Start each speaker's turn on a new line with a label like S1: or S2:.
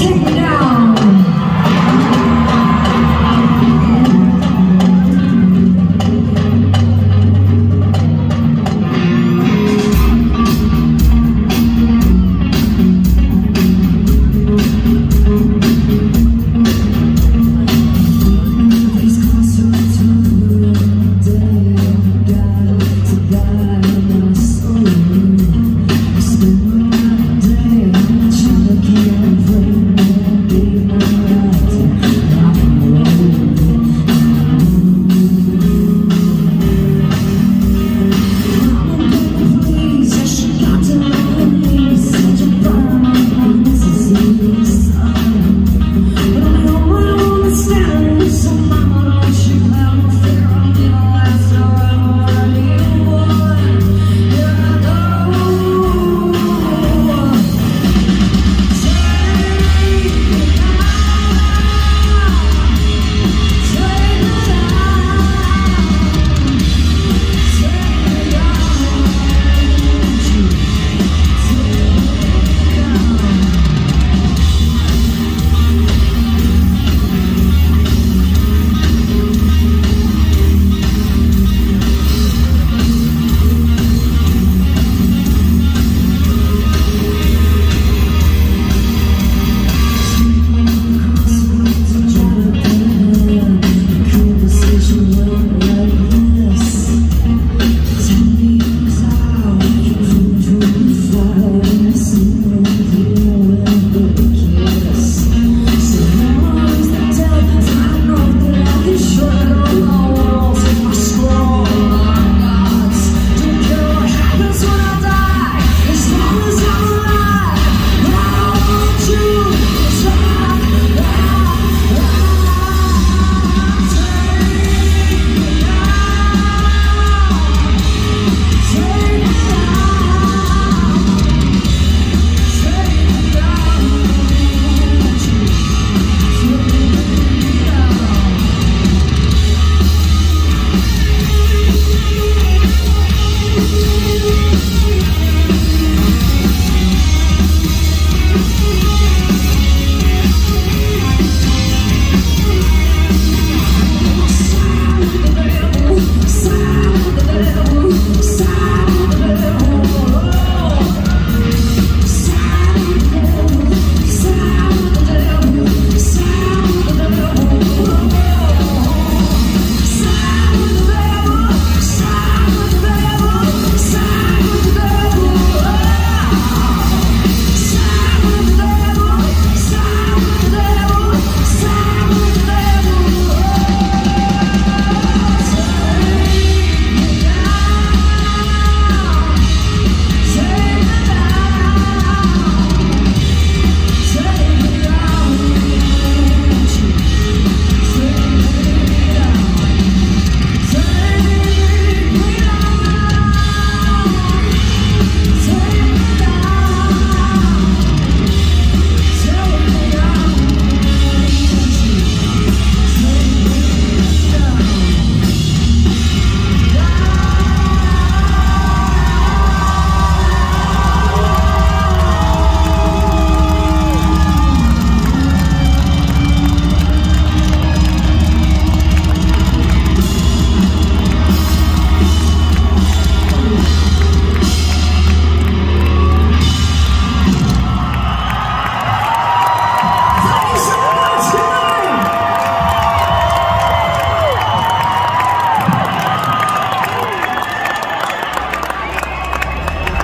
S1: Take